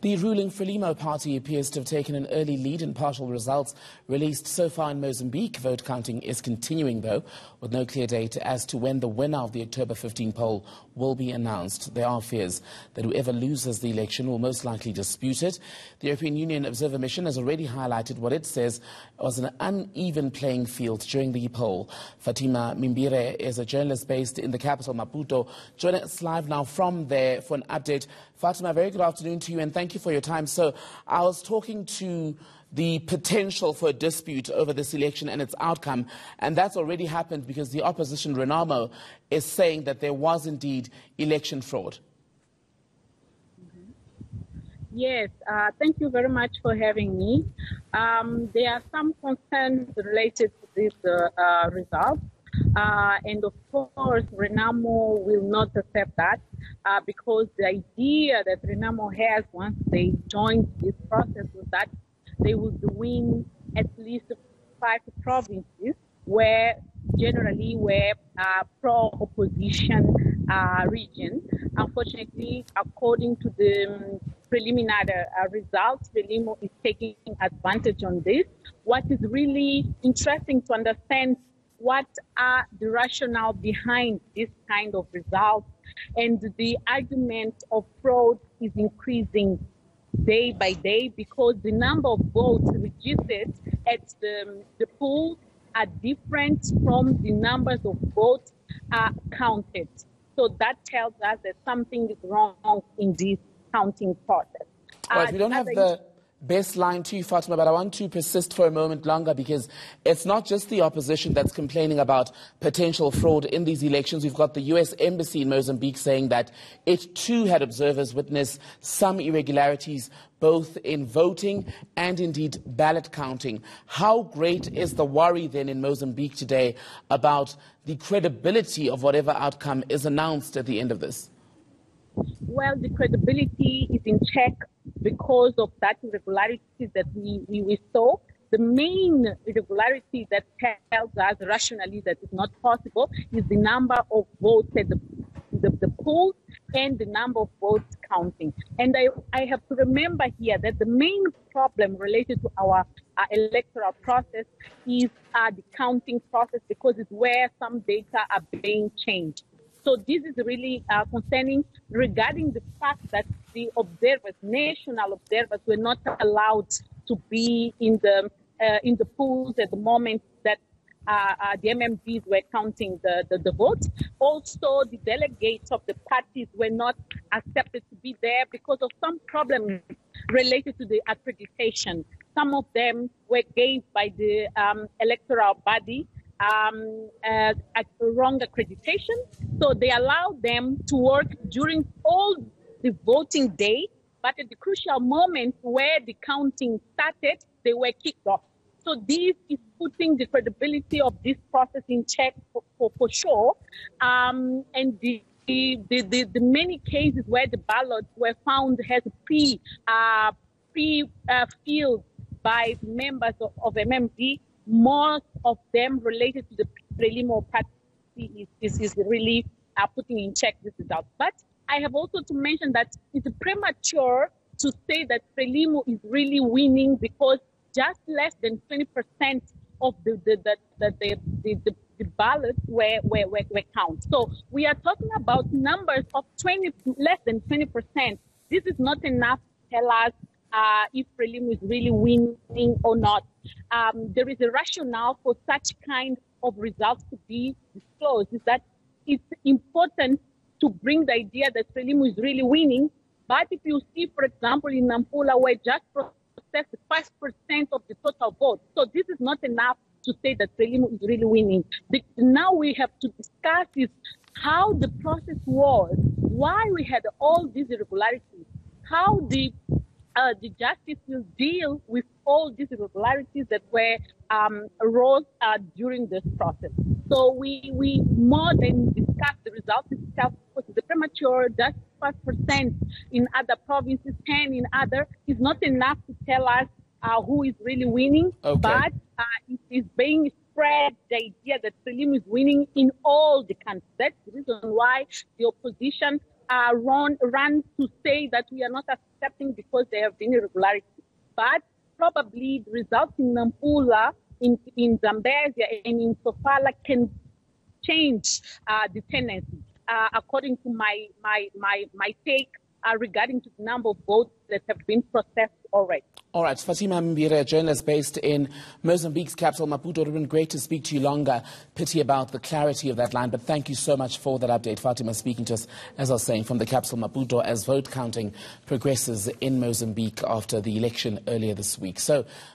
The ruling Frelimo party appears to have taken an early lead in partial results released so far in Mozambique. Vote counting is continuing, though, with no clear date as to when the winner of the October 15 poll will be announced. There are fears that whoever loses the election will most likely dispute it. The European Union Observer Mission has already highlighted what it says was an uneven playing field during the poll. Fatima Mimbire is a journalist based in the capital, Maputo, joining us live now from there for an update. Fatima, very good afternoon to you and thank you for your time. So I was talking to the potential for a dispute over this election and its outcome, and that's already happened because the opposition, Renamo, is saying that there was indeed election fraud. Yes, uh, thank you very much for having me. Um, there are some concerns related to this uh, uh, result. Uh, and of course, Renamo will not accept that uh, because the idea that Renamo has once they join this process was that they would win at least five provinces where generally were uh, pro-opposition uh, region. Unfortunately, according to the um, preliminary uh, results, Frelimo is taking advantage on this. What is really interesting to understand what are the rationale behind this kind of result and the argument of fraud is increasing day by day because the number of votes registered at the, the polls are different from the numbers of votes are counted. So that tells us that something is wrong in this counting process. Right, uh, we don't have the best line to you, Fatima, but I want to persist for a moment longer because it's not just the opposition that's complaining about potential fraud in these elections. We've got the U.S. Embassy in Mozambique saying that it too had observers witness some irregularities both in voting and indeed ballot counting. How great is the worry then in Mozambique today about the credibility of whatever outcome is announced at the end of this? Well, the credibility is in check because of that irregularity that we, we, we saw. The main irregularity that tells us rationally that it's not possible is the number of votes at the, the, the polls and the number of votes counting. And I, I have to remember here that the main problem related to our electoral process is uh, the counting process because it's where some data are being changed. So this is really uh, concerning regarding the fact that the observers, national observers, were not allowed to be in the uh, in the polls at the moment that uh, uh the MMDs were counting the, the, the votes. Also, the delegates of the parties were not accepted to be there because of some problems related to the accreditation. Some of them were gave by the um, electoral body um, uh, wrong accreditation. So they allowed them to work during all the voting day, but at the crucial moment where the counting started, they were kicked off. So this is putting the credibility of this process in check for, for, for sure. Um, and the, the, the, the, many cases where the ballots were found has pre, uh, pre uh, filled by members of, of MMD most of them related to the Frelimo party is, is, is really uh, putting in check this result. But I have also to mention that it's premature to say that Frelimo is really winning because just less than 20% of the, the, the, the, the, the, the ballots were, were, were, were counted. So we are talking about numbers of 20, less than 20%. This is not enough to tell us uh, if Frelimo is really winning or not. Um, there is a rationale for such kind of results to be disclosed. Is that it's important to bring the idea that Frelimo is really winning. But if you see, for example, in Nampula, where just processed 5% of the total vote, so this is not enough to say that Frelimo is really winning. The, now we have to discuss is how the process was, why we had all these irregularities, how the uh, the justice will deal with all these irregularities that were um, arose uh, during this process. So we, we more than discuss the results itself, because the premature, just 5% in other provinces, 10 in other, is not enough to tell us uh, who is really winning, okay. but uh, it is being spread the idea that Frelimo is winning in all the countries. That's the reason why the opposition run, run to say that we are not accepting because there have been irregularities. But probably the results in Nampula, in, in Zambezia, and in Sofala can change uh, the tendency, uh, according to my, my, my, my take uh, regarding to the number of votes that have been processed already. All right, Fatima Mbire, journalist based in Mozambique's capital, Maputo. It would have been great to speak to you longer. Pity about the clarity of that line, but thank you so much for that update. Fatima speaking to us, as I was saying, from the capital, Maputo, as vote counting progresses in Mozambique after the election earlier this week. So